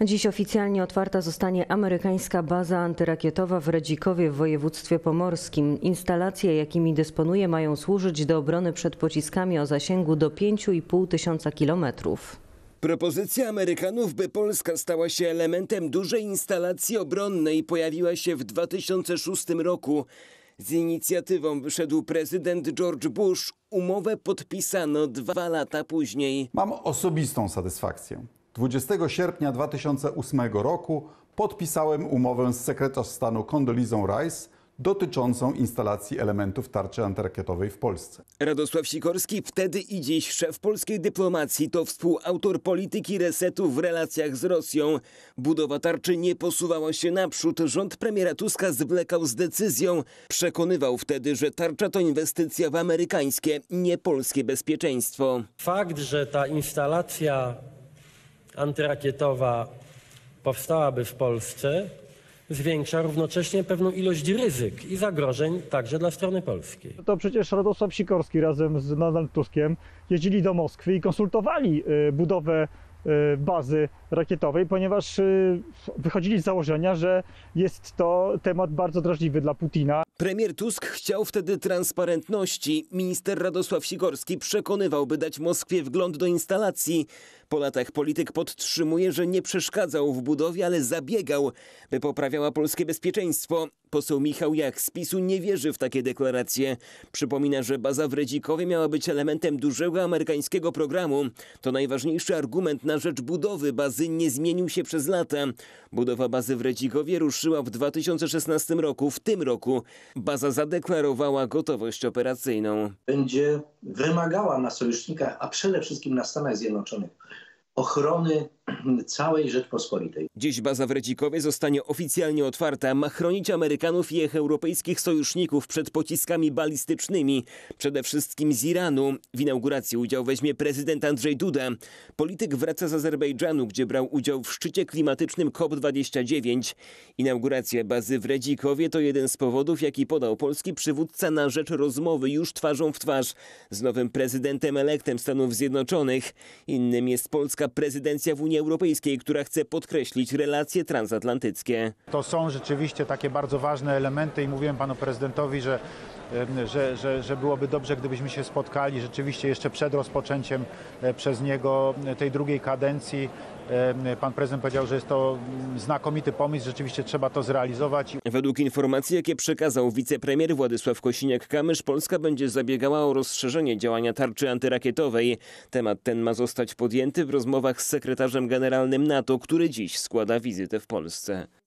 Dziś oficjalnie otwarta zostanie amerykańska baza antyrakietowa w Redzikowie w województwie pomorskim. Instalacje, jakimi dysponuje, mają służyć do obrony przed pociskami o zasięgu do 5,5 tysiąca kilometrów. Propozycja Amerykanów, by Polska stała się elementem dużej instalacji obronnej, pojawiła się w 2006 roku. Z inicjatywą wyszedł prezydent George Bush. Umowę podpisano dwa lata później. Mam osobistą satysfakcję. 20 sierpnia 2008 roku podpisałem umowę z sekretarz stanu Condoleezą Rice dotyczącą instalacji elementów tarczy antyrakietowej w Polsce. Radosław Sikorski, wtedy i dziś szef polskiej dyplomacji, to współautor polityki resetu w relacjach z Rosją. Budowa tarczy nie posuwała się naprzód. Rząd premiera Tuska zwlekał z decyzją. Przekonywał wtedy, że tarcza to inwestycja w amerykańskie, nie polskie bezpieczeństwo. Fakt, że ta instalacja antyrakietowa powstałaby w Polsce, zwiększa równocześnie pewną ilość ryzyk i zagrożeń także dla strony polskiej. To przecież Radosław Sikorski razem z Donaldem Tuskiem jeździli do Moskwy i konsultowali y, budowę bazy rakietowej, ponieważ y, wychodzili z założenia, że jest to temat bardzo drażliwy dla Putina. Premier Tusk chciał wtedy transparentności. Minister Radosław Sikorski przekonywał, by dać Moskwie wgląd do instalacji. Po latach polityk podtrzymuje, że nie przeszkadzał w budowie, ale zabiegał, by poprawiała polskie bezpieczeństwo. Poseł Michał Jach z PiSu nie wierzy w takie deklaracje. Przypomina, że baza w Redzikowie miała być elementem dużego amerykańskiego programu. To najważniejszy argument na rzecz budowy bazy nie zmienił się przez lata. Budowa bazy w Redzikowie ruszyła w 2016 roku. W tym roku baza zadeklarowała gotowość operacyjną. będzie wymagała na sojusznikach, a przede wszystkim na Stanach Zjednoczonych, ochrony całej Rzeczpospolitej. Dziś baza w Redzikowie zostanie oficjalnie otwarta. Ma chronić Amerykanów i ich europejskich sojuszników przed pociskami balistycznymi, przede wszystkim z Iranu. W inauguracji udział weźmie prezydent Andrzej Duda. Polityk wraca z Azerbejdżanu, gdzie brał udział w szczycie klimatycznym COP29. Inauguracja bazy w Redzikowie to jeden z powodów, jaki podał polski przywódca na rzecz rozmowy już twarzą w twarz z nowym prezydentem elektem Stanów Zjednoczonych. Innym jest polska prezydencja w Unii Europejskiej, która chce podkreślić relacje transatlantyckie. To są rzeczywiście takie bardzo ważne elementy i mówiłem panu prezydentowi, że, że, że, że byłoby dobrze, gdybyśmy się spotkali rzeczywiście jeszcze przed rozpoczęciem e, przez niego tej drugiej kadencji. Pan prezydent powiedział, że jest to mm, znakomity pomysł, rzeczywiście trzeba to zrealizować. Według informacji, jakie przekazał wicepremier Władysław Kosiniak-Kamysz, Polska będzie zabiegała o rozszerzenie działania tarczy antyrakietowej. Temat ten ma zostać podjęty w rozmowach z sekretarzem generalnym NATO, który dziś składa wizytę w Polsce.